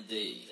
Indeed.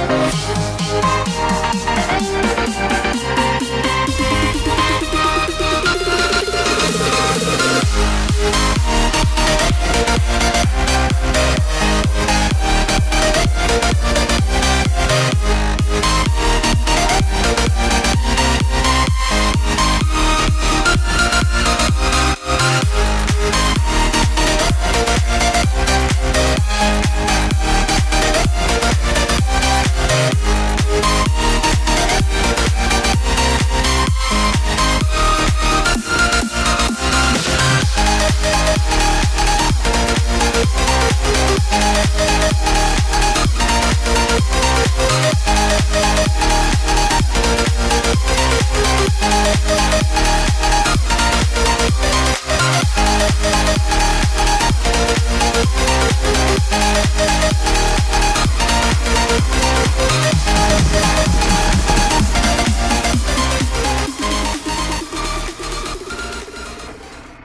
Thank